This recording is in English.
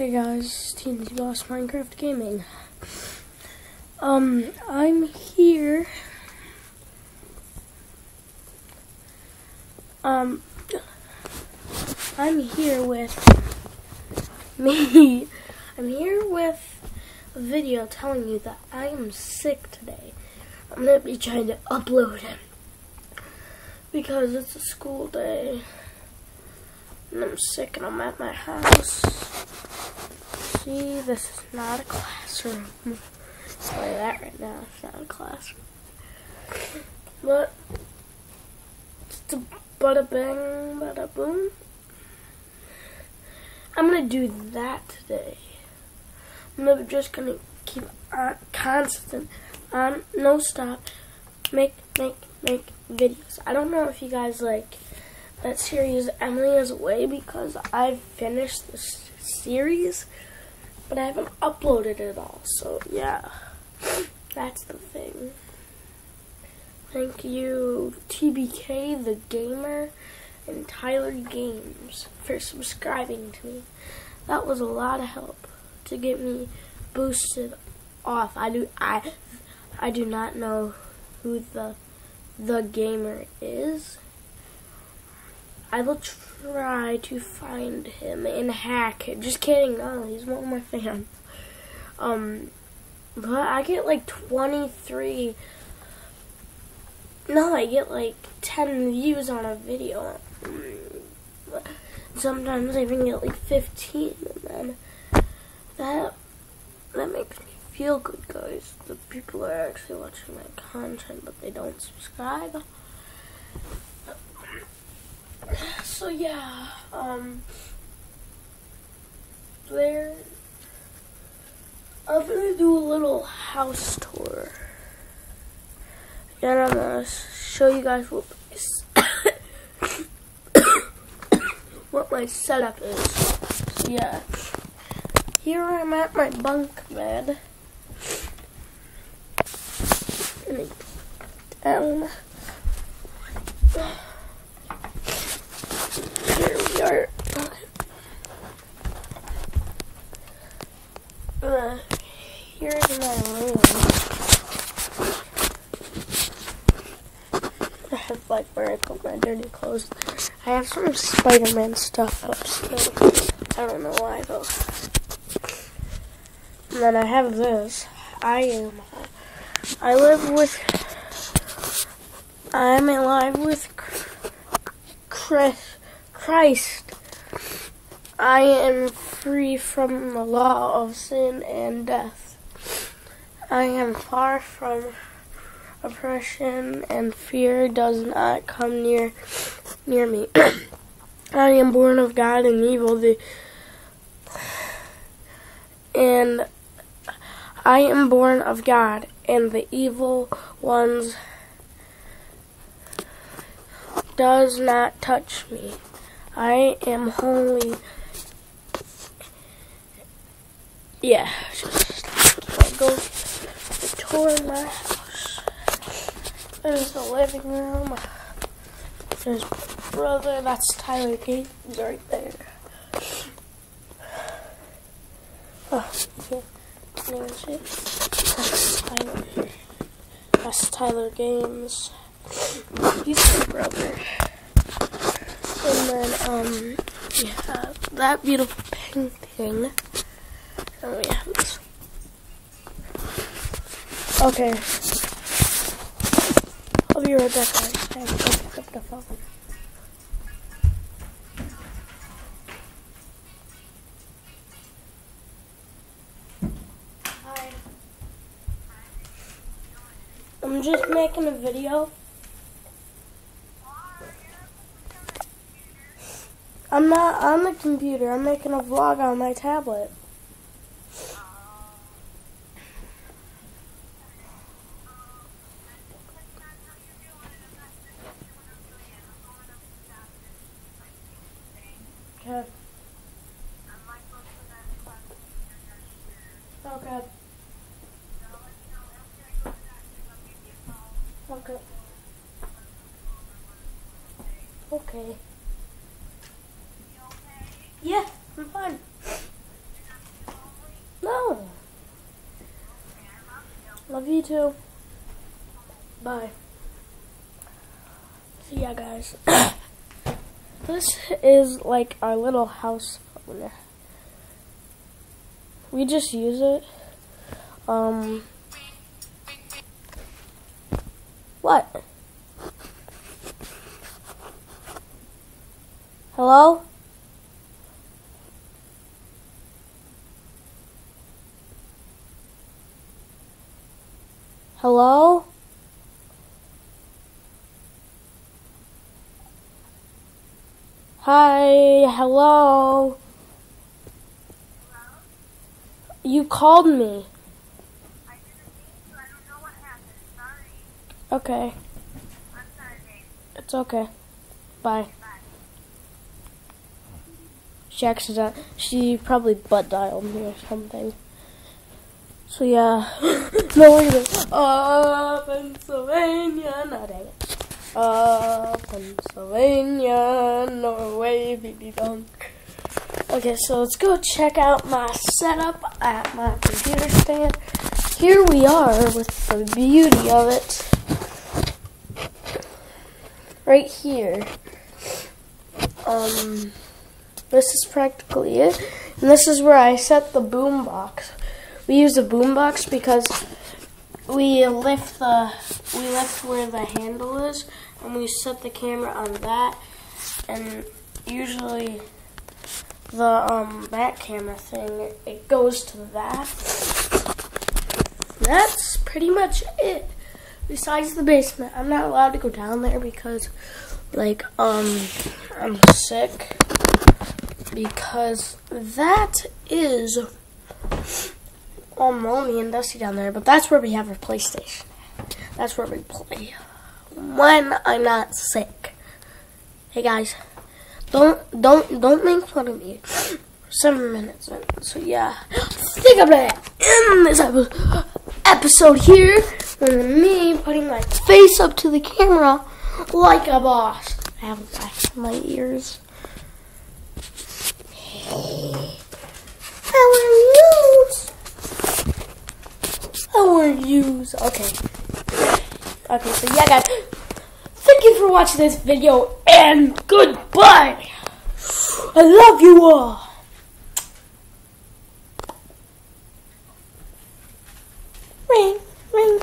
Hey guys, TNT Boss Minecraft Gaming. Um, I'm here. Um, I'm here with me. I'm here with a video telling you that I am sick today. I'm gonna be trying to upload it because it's a school day and I'm sick and I'm at my house. See, this is not a classroom. I'll that right now. It's not a classroom. But just a bada bang, bada boom. I'm gonna do that today. I'm just gonna keep on constant, on no stop, make, make, make videos. I don't know if you guys like that series Emily is Away because I've finished this series, but I haven't uploaded it all. So yeah, that's the thing. Thank you TBK the Gamer and Tyler Gamez for subscribing to me. That was a lot of help to get me boosted off. I do I I do not know who the the gamer is. I will try to find him and hack it. Just kidding, no, he's one of my fans. Um, but I get like 23. No, I get like 10 views on a video. Sometimes I even get like 15, and then that that makes me feel good, guys. The people are actually watching my content, but they don't subscribe. So yeah, um, there. I'm gonna do a little house tour, and I'm gonna show you guys what my, what my setup is. So yeah, here I'm at my bunk bed. Down. Here we are. Uh, here's my room. I have like where I put my dirty clothes. I have some Spider-Man stuff upstairs. I don't know why though. And then I have this. I am. I live with. I'm alive with Chris. Christ. I am free from the law of sin and death. I am far from oppression and fear does not come near near me. I am born of God and evil the and I am born of God and the evil ones does not touch me. I am holy. Yeah, just I'll go tour my house. There's the living room. There's brother. That's Tyler Gates right there. Oh. That's Tyler. That's Tyler Gamez. He's my brother. And then, um, we have that beautiful painting. And we have this. Okay. I'll be right back, guys. I have to pick up the phone. I'm just making a video. I'm not on the computer. I'm making a vlog on my tablet. Okay. Okay. Okay. Yeah, I'm fine. No. Love you too. Bye. So yeah, guys. this is like our little house phone. We just use it. Um. Hello? Hello? Hi, hello. You called me. I didn't mean to. I don't know what happened. Okay, I'm sorry, it's okay. Bye. She accident. She probably butt dialed me or something. So yeah. no, wait a. Uh, Pennsylvania. No, dang it. Uh, Pennsylvania, Norway, baby dunk. Okay, so let's go check out my setup at my computer stand. Here we are with the beauty of it. Right here. Um, this is practically it. And this is where I set the boom box. We use the boom box because we lift the we lift where the handle is and we set the camera on that and usually the um back camera thing it goes to that. That's pretty much it. Besides the basement, I'm not allowed to go down there because like um I'm sick because that is all moany and dusty down there, but that's where we have our PlayStation. That's where we play when I'm not sick. Hey guys, don't don't don't make fun of me. Seven minutes in, so yeah. Think about it in this episode here with me putting my face up to the camera like a boss. I have my ears. You? How are you? Okay. Okay, so yeah, guys. Thank you for watching this video, and goodbye. I love you all. Ring.